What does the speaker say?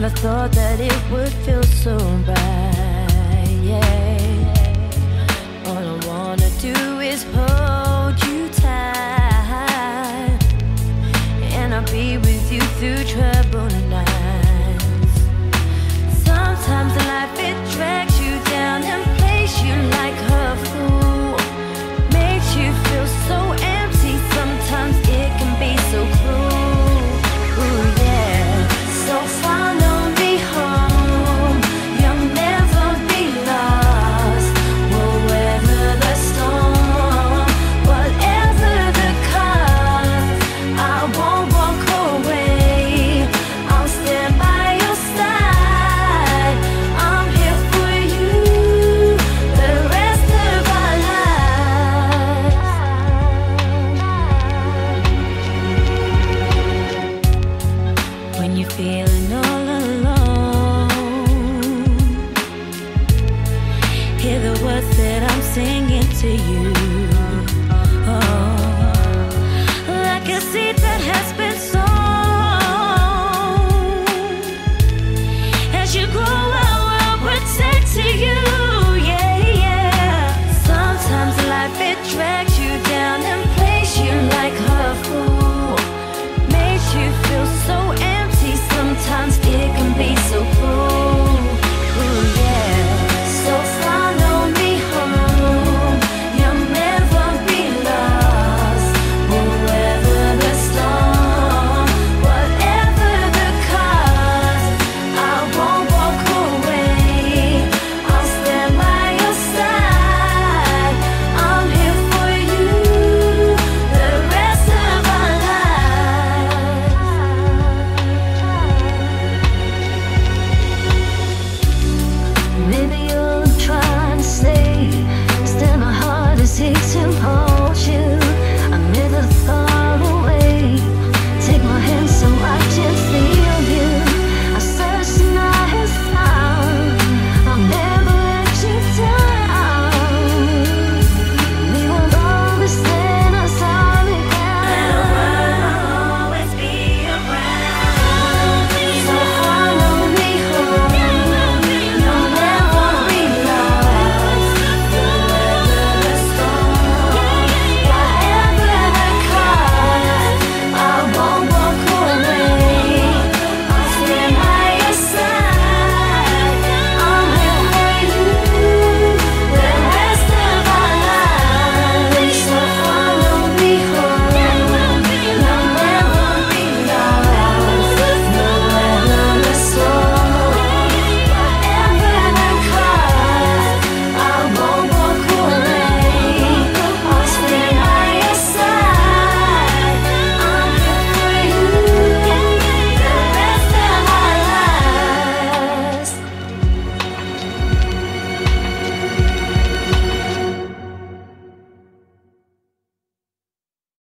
never thought that it would feel so right. Yeah. All I wanna do is hold you tight, and I'll be with you through trouble nights. Sometimes. feeling all alone. Hear the words that I'm singing to you. Oh, like a seed that has been.